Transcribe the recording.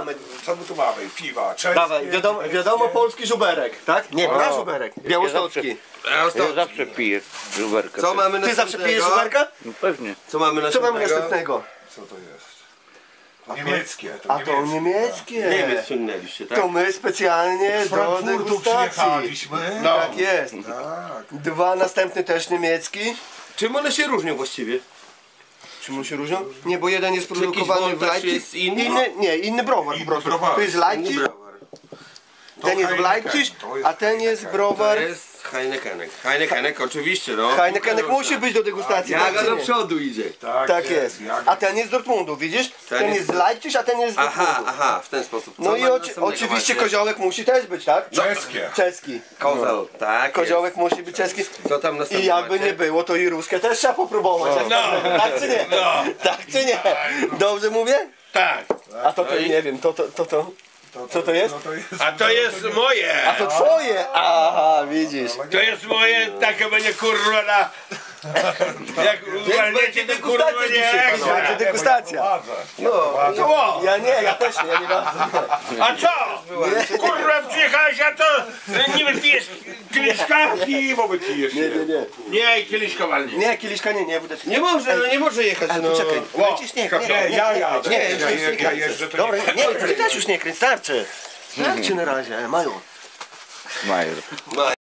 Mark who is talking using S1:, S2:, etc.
S1: Mamy, co my tu mamy? Piwa, czeskie.
S2: Dawaj, wiadomo, wiadomo polski żuberek, tak? Nie,
S1: O.
S2: nasz żuberek, białostocki.
S3: Ja zawsze piję żuberkę.
S4: Co mamy
S2: Ty zawsze pijesz
S4: następnego?
S2: żuberka?
S3: No pewnie.
S4: Co mamy
S2: Co mamy
S4: następnego?
S2: następnego?
S1: Co to jest? Niemieckie. To
S2: A to niemieckie.
S4: Niemiec ciągnęliście, tak?
S2: To my specjalnie
S1: Z
S2: do
S1: Frankfurtu
S2: degustacji.
S1: przyjechaliśmy.
S4: No.
S2: Tak jest.
S1: Tak.
S2: Dwa następny też niemiecki.
S4: Czym one się różnią właściwie?
S2: Czym się różnią? Nie, bo jeden jest produkowany w
S4: wątek
S2: Leipzig.
S4: jest inny?
S2: inny nie, inny browar
S1: Inny
S2: po prostu.
S1: browar.
S2: To jest Leipzig,
S4: browar.
S2: ten jest w
S1: Heineken,
S2: Leipzig,
S1: to jest
S2: a ten jest
S1: Heineken.
S2: browar.
S4: To jest Heinekenek. Heinekenek oczywiście, no.
S2: Heinekenek musi być do degustacji. tak
S4: Jaga do
S2: nie?
S4: przodu idzie.
S1: Tak,
S2: Tak jest. A ten jest z Dortmundu, widzisz?
S4: Ten
S2: Ten
S4: jest-
S2: z Leipzig, a ten jest z
S4: Aha,
S2: Dortmundu.
S4: aha, w ten sposób. Co
S2: No i oci
S4: następnego
S2: oczywiście
S4: macie?
S2: koziołek musi też być, tak?
S1: Czeskie.
S2: Czeski.
S4: Kozel, tak.
S2: Koziołek musi być czeski.
S4: Co tam
S2: I jakby
S4: macie?
S2: nie było, to i ruskie też trzeba popróbować. Tak czy nie? Tak czy nie? Dobrze mówię?
S5: Tak,
S2: A to to nie wiem, to to to. to. Co to jest?
S1: No to jest...
S5: a to jest moje.
S2: A to twoje! Aha, widzisz.
S5: To jest moje, takie będzie kurwa na... Jak uwalniacie to kurwa
S2: degustacja
S5: nie
S2: dzisiaj,
S5: jak
S2: będzie
S5: się.
S2: degustacja.
S1: No,
S5: Co?
S2: Ja nie, ja też nie, ja nie bardzo.
S5: A co? Kurwa przyjechałeś, a to nie wypijesz kieliszka?
S1: Piwo wypijesz
S2: Nie, nie, nie.
S5: Nie, kieliszka walnie.
S2: Nie, kieliszka nie, nie, wódeczki.
S4: Nie może, no nie może jechać,
S2: Ale
S4: no.
S2: poczekaj,
S5: Ło.
S2: lecisz nie, nie,
S1: Nie,
S2: nie,
S1: ja jadę.
S2: nie,
S1: ja,
S2: już
S1: ja,
S2: nie
S1: ja
S2: kręcę.
S1: jeżdżę, to
S2: Dobra,
S1: nie...
S2: nie, ty też już nie kręć, starczy. Starczy na razie, Maju.
S3: Major.